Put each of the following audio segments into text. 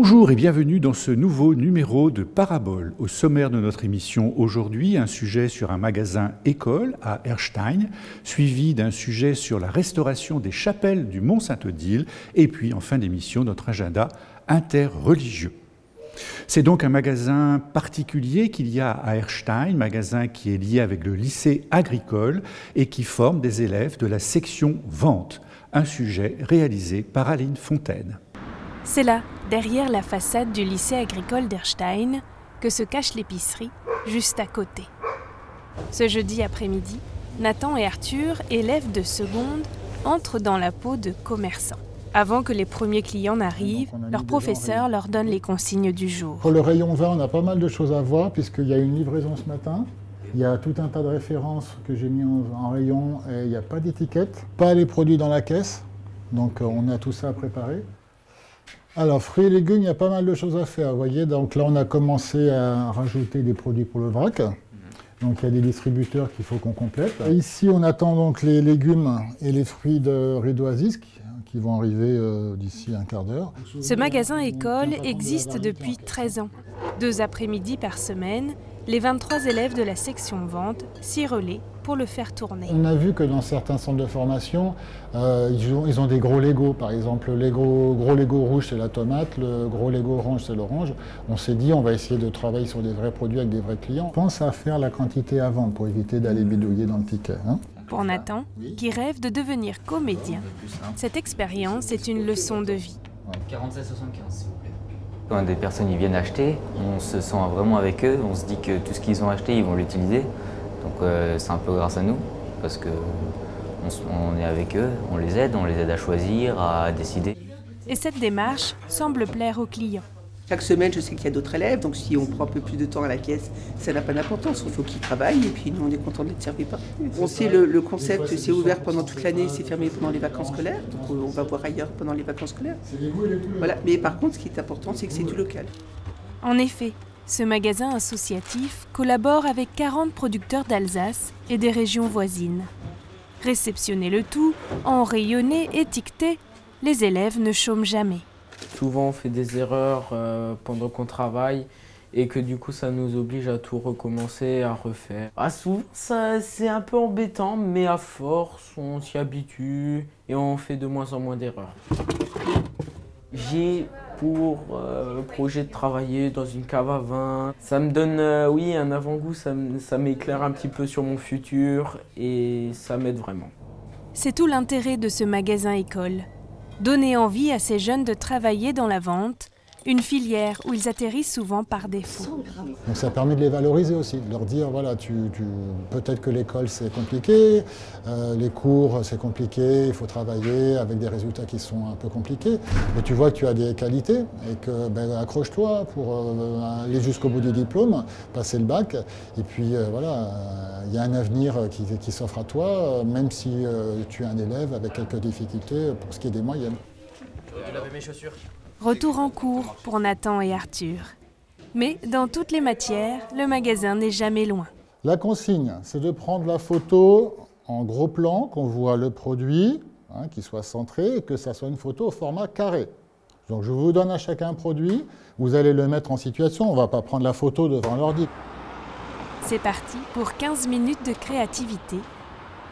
Bonjour et bienvenue dans ce nouveau numéro de Parabole. Au sommaire de notre émission aujourd'hui, un sujet sur un magasin école à Erstein, suivi d'un sujet sur la restauration des chapelles du Mont Saint-Odile, et puis en fin d'émission, notre agenda interreligieux. C'est donc un magasin particulier qu'il y a à Erstein, magasin qui est lié avec le lycée agricole et qui forme des élèves de la section vente, un sujet réalisé par Aline Fontaine. C'est là, derrière la façade du lycée agricole d'Erstein, que se cache l'épicerie, juste à côté. Ce jeudi après-midi, Nathan et Arthur, élèves de seconde, entrent dans la peau de commerçants. Avant que les premiers clients n'arrivent, leur professeur leur donne les consignes du jour. Pour le rayon vin, on a pas mal de choses à voir puisqu'il y a une livraison ce matin. Il y a tout un tas de références que j'ai mis en, rayon et il n'y a pas d'étiquette. Pas les produits dans la caisse, donc euh, on a tout ça à préparer. Alors, fruits et légumes, il y a pas mal de choses à faire. Vous voyez, donc là, on a commencé à rajouter des produits pour le vrac. Donc, il y a des distributeurs qu'il faut qu'on complète. Ici, on attend donc les légumes et les fruits de Ridoisis qui vont arriver euh, d'ici un quart d'heure. Ce magasin école existe depuis 13 ans. Deux après-midi par semaine, les 23 élèves de la section vente s'y relaient pour le faire tourner. On a vu que dans certains centres de formation, euh, ils, ont, des gros Lego. Par exemple, le gros Lego rouge, c'est la tomate, le gros Lego orange, c'est l'orange. On s'est dit, on va essayer de travailler sur des vrais produits avec des vrais clients. pense à faire la quantité à vendre pour éviter d'aller bidouiller dans le ticket. Hein. pour Nathan, qui rêve de devenir comédien, cette expérience est une leçon de vie. 47,75 s'il vous plaît. Quand des personnes viennent acheter, on se sent vraiment avec eux, on se dit que tout ce qu'ils ont acheté, ils vont l'utiliser. Donc euh, c'est un peu grâce à nous, parce qu'on on est avec eux, on les aide, on les aide à choisir, à décider. Et cette démarche semble plaire aux clients. Chaque semaine, je sais qu'il y a d'autres élèves, donc si on prend un peu plus de temps à la caisse, ça n'a pas d'importance. Il faut qu'ils travaillent et puis nous, on est content d'être servis par. On sait le, le concept, c'est ouvert pendant toute l'année, c'est fermé pendant les vacances scolaires, donc on va voir ailleurs pendant les vacances scolaires. Voilà. Mais par contre, ce qui est important, c'est que c'est du local. En effet, ce magasin associatif collabore avec 40 producteurs d'Alsace et des régions voisines. Réceptionner le tout, enrayonner, étiqueter, les élèves ne chôment jamais. Souvent on fait des erreurs euh, pendant qu'on travaille et que du coup ça nous oblige à tout recommencer, à refaire. Ah, souvent c'est un peu embêtant mais à force on s'y habitue et on fait de moins en moins d'erreurs. J'ai pour euh, projet de travailler dans une cave à vin. Ça me donne, euh, oui, un avant-goût, ça m'éclaire un petit peu sur mon futur et ça m'aide vraiment. C'est tout l'intérêt de ce magasin école donner envie à ces jeunes de travailler dans la vente, une filière où ils atterrissent souvent par défaut. Donc ça permet de les valoriser aussi, de leur dire voilà, tu, peut-être que l'école c'est compliqué, euh, les cours c'est compliqué, il faut travailler avec des résultats qui sont un peu compliqués, mais tu vois que tu as des qualités et que ben, accroche-toi pour euh, aller jusqu'au bout du diplôme, passer le bac, et puis euh, voilà, il y a un avenir qui, qui s'offre à toi, même si tu es un élève avec quelques difficultés pour ce qui est des moyennes. Je laver mes chaussures? Retour en cours pour Nathan et Arthur. Mais dans toutes les matières, le magasin n'est jamais loin. La consigne, c'est de prendre la photo en gros plan, qu'on voit le produit, hein, qui soit centré, et que ça soit une photo au format carré. Donc je vous donne à chacun un produit, vous allez le mettre en situation, on ne va pas prendre la photo devant l'ordi. C'est parti pour 15 minutes de créativité,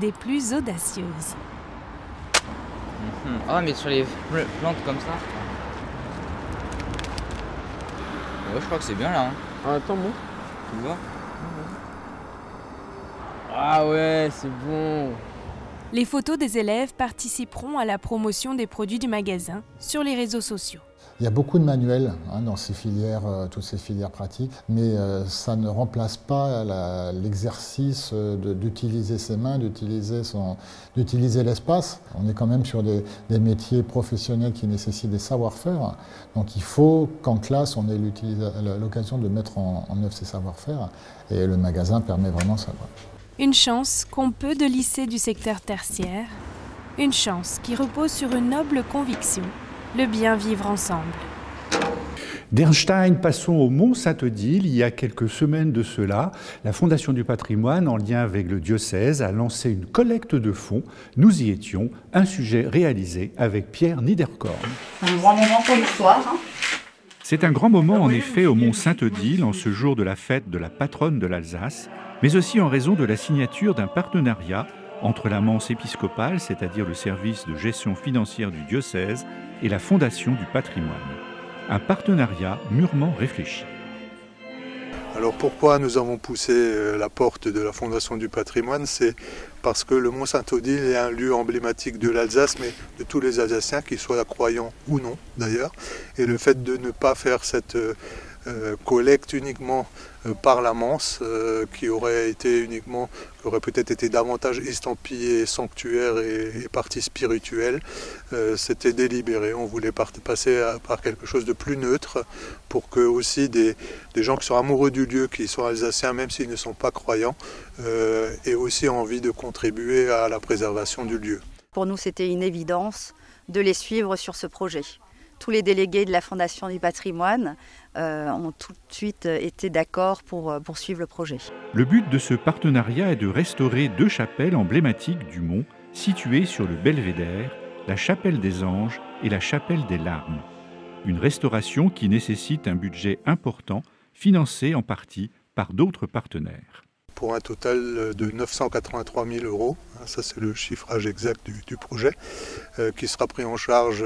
des plus audacieuses. Ah, mais sur les plantes comme ça Ouais, je crois que c'est bien là. Hein. Ah, attends, moi. Tu vois Ah ouais, c'est bon. Les photos des élèves participeront à la promotion des produits du magasin sur les réseaux sociaux. Il y a beaucoup de manuels hein, dans ces filières, euh, toutes ces filières pratiques, mais euh, ça ne remplace pas l'exercice d'utiliser ses mains, d'utiliser l'espace. On est quand même sur des, métiers professionnels qui nécessitent des savoir-faire. Donc il faut qu'en classe, on ait l'occasion de mettre en, en œuvre ces savoir-faire. Et le magasin permet vraiment ça. Une chance qu'on peut de lycée du secteur tertiaire, une chance qui repose sur une noble conviction le bien vivre ensemble. D'Ernstein, passons au Mont Saint-Odile. Il y a quelques semaines de cela, la Fondation du patrimoine, en lien avec le diocèse, a lancé une collecte de fonds. Nous y étions, un sujet réalisé avec Pierre Niederkorn. Un grand moment pour l'histoire. Hein. C'est un grand moment en effet au Mont Saint-Odile en ce jour de la fête de la patronne de l'Alsace, mais aussi en raison de la signature d'un partenariat entre la Manse épiscopale, c'est-à-dire le service de gestion financière du diocèse, et la Fondation du patrimoine. Un partenariat mûrement réfléchi. Alors pourquoi nous avons poussé euh, la porte de la Fondation du patrimoine? C'est parce que le Mont Saint-Odile est un lieu emblématique de l'Alsace, mais de tous les Alsaciens, qu'ils soient croyants ou non d'ailleurs. Et le fait de ne pas faire cette euh, collecte uniquement euh, par la Manse, euh, qui aurait été uniquement, qui aurait peut-être été davantage estampillé sanctuaire et, partie spirituelle. C'était délibéré. On voulait passer par quelque chose de plus neutre pour que aussi des, gens qui sont amoureux du lieu, qui sont alsaciens, même s'ils ne sont pas croyants, aient aussi envie de contribuer à la préservation du lieu. Pour nous, c'était une évidence de les suivre sur ce projet tous les délégués de la Fondation du patrimoine euh, ont tout de suite été d'accord pour euh, poursuivre le projet. Le but de ce partenariat est de restaurer deux chapelles emblématiques du Mont, situées sur le belvédère, la chapelle des Anges et la chapelle des Larmes. Une restauration qui nécessite un budget important, financé en partie par d'autres partenaires pour un total de 983 000 euros. Ça, c'est le chiffrage exact du, projet, euh, qui sera pris en charge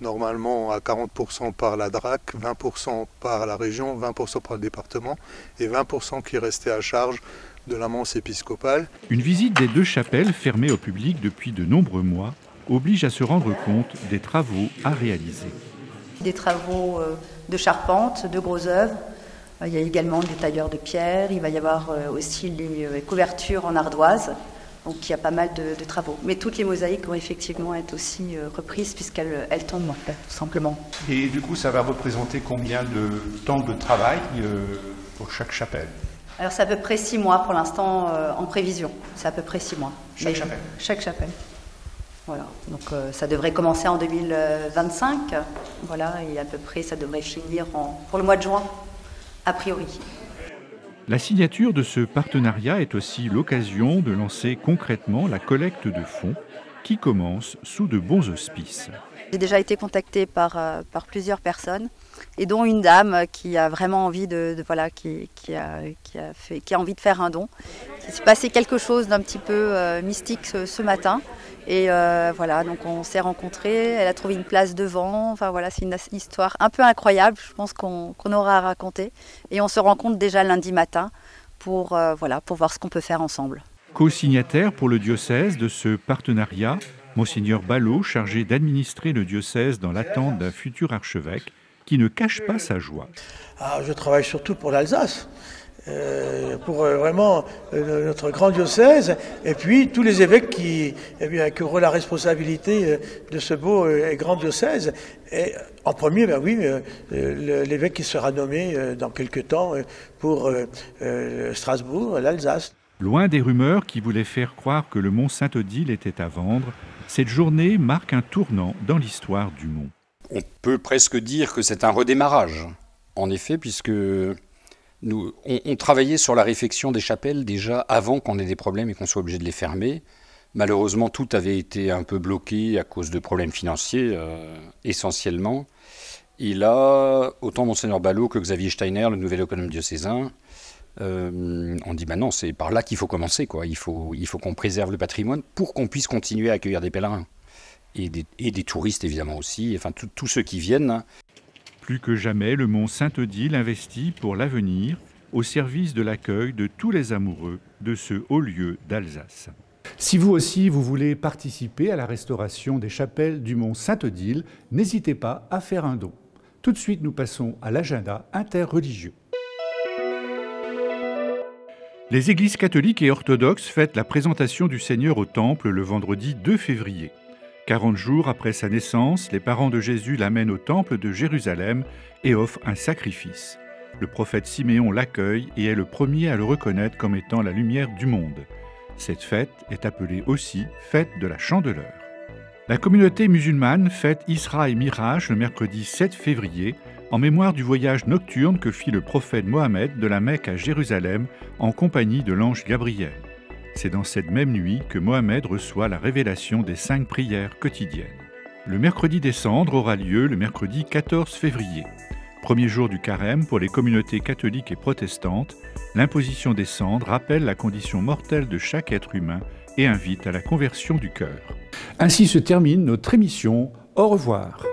normalement à 40% par la DRAC, 20% par la région, 20% par le département et 20% qui restait à charge de la Manse épiscopale. Une visite des deux chapelles fermées au public depuis de nombreux mois oblige à se rendre compte des travaux à réaliser. Des travaux euh, de charpente, de gros œuvres. Il y a également des tailleurs de pierre, il va y avoir euh, aussi les euh, couvertures en ardoise. Donc il y a pas mal de, travaux. Mais toutes les mosaïques vont effectivement être aussi euh, reprises puisqu'elles elles tombent, tout simplement. Et du coup, ça va représenter combien de temps de travail euh, pour chaque chapelle? Alors c'est à peu près six mois pour l'instant euh, en prévision. C'est à peu près six mois. Chaque chapelle Chaque chapelle. Voilà. Donc ça devrait commencer en 2025. Voilà. Et à peu près ça devrait finir pour le mois de juin, a priori. La signature de ce partenariat est aussi l'occasion de lancer concrètement la collecte de fonds qui commence sous de bons auspices. J'ai déjà été contactée par, euh, par plusieurs personnes et dont une dame qui a vraiment envie de, voilà qui, qui, a, qui, a fait, qui a envie de faire un don. Il s'est passé quelque chose d'un petit peu euh, mystique ce, matin et euh, voilà donc on s'est rencontrés. Elle a trouvé une place devant. Enfin voilà c'est une, histoire un peu incroyable. Je pense qu'on aura à raconter et on se rencontre déjà lundi matin pour euh, voilà pour voir ce qu'on peut faire ensemble. Co-signataire pour le diocèse de ce partenariat, Monseigneur Ballot, chargé d'administrer le diocèse dans l'attente d'un futur archevêque, qui ne cache pas sa joie. Ah, je travaille surtout pour l'Alsace. Euh, pour euh, vraiment euh, notre grand diocèse, et puis tous les évêques qui, eh auront la responsabilité de ce beau et grand diocèse. Et en premier, ben oui, l'évêque qui sera nommé dans quelques temps pour Strasbourg, l'Alsace. Loin des rumeurs qui voulaient faire croire que le mont Saint-Odile était à vendre, cette journée marque un tournant dans l'histoire du mont on peut presque dire que c'est un redémarrage, en effet, puisque nous, on, travaillait sur la réfection des chapelles déjà avant qu'on ait des problèmes et qu'on soit obligé de les fermer. Malheureusement, tout avait été un peu bloqué à cause de problèmes financiers, euh, essentiellement. Et là, autant Monseigneur Ballot que Xavier Steiner, le nouvel économe diocésain, euh, on dit non, c'est par là qu'il faut commencer. Quoi. Il faut, il faut qu'on préserve le patrimoine pour qu'on puisse continuer à accueillir des pèlerins et des, touristes évidemment aussi, enfin tous ceux qui viennent. Plus que jamais, le mont Saint-Odile investit pour l'avenir au service de l'accueil de tous les amoureux de ce haut lieu d'Alsace. Si vous aussi vous voulez participer à la restauration des chapelles du mont Saint-Odile, n'hésitez pas à faire un don. Tout de suite, nous passons à l'agenda interreligieux. Les églises catholiques et orthodoxes fêtent la présentation du Seigneur au Temple le vendredi 2 février. 40 jours après sa naissance, les parents de Jésus l'amènent au temple de Jérusalem et offrent un sacrifice. Le prophète Siméon l'accueille et est le premier à le reconnaître comme étant la lumière du monde. Cette fête est appelée aussi fête de la chandeleur. La communauté musulmane fête Isra et Mirage le mercredi 7 février en mémoire du voyage nocturne que fit le prophète Mohammed de la Mecque à Jérusalem en compagnie de l'ange Gabriel. C'est dans cette même nuit que Mohamed reçoit la révélation des cinq prières quotidiennes. Le mercredi des cendres aura lieu le mercredi 14 février. Premier jour du carême pour les communautés catholiques et protestantes, l'imposition des cendres rappelle la condition mortelle de chaque être humain et invite à la conversion du cœur. Ainsi se termine notre émission. Au revoir.